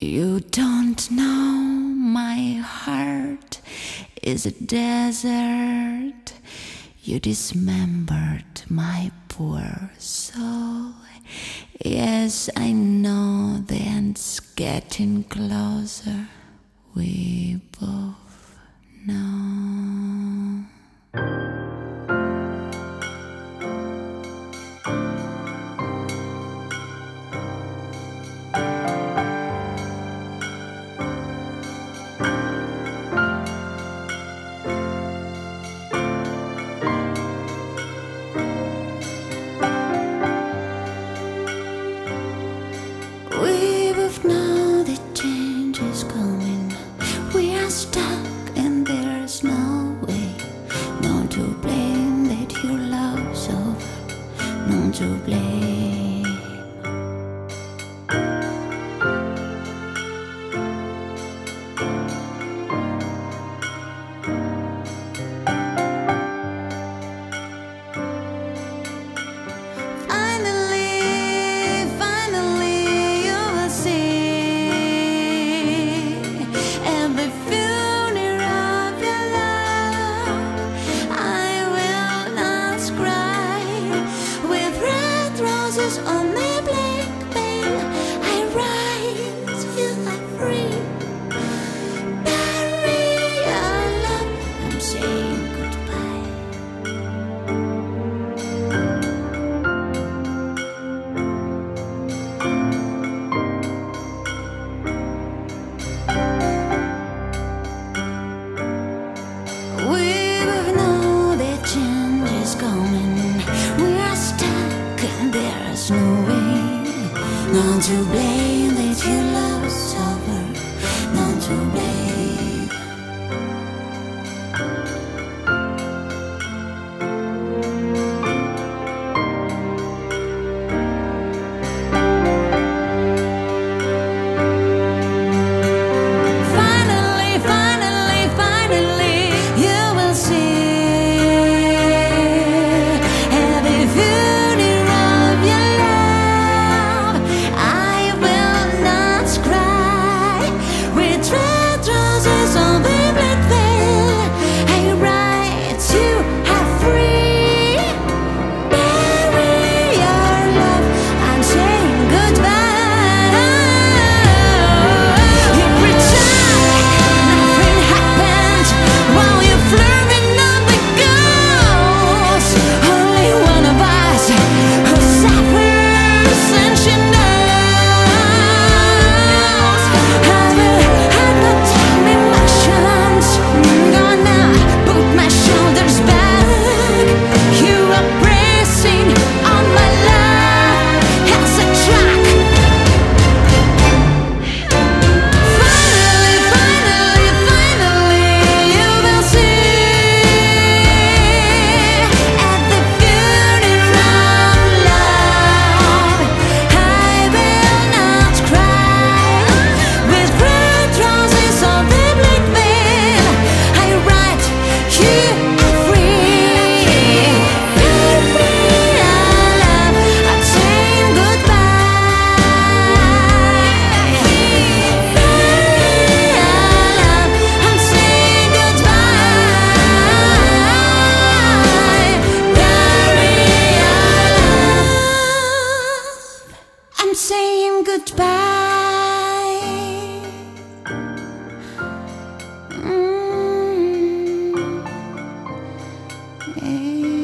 You don't know my heart is a desert. You dismembered my poor soul. Yes, I know the end's getting closer. We both know. to blame that your love's over. None to blame. Not to blame that you love sober, not to blame. saying goodbye. Mm -hmm. yeah.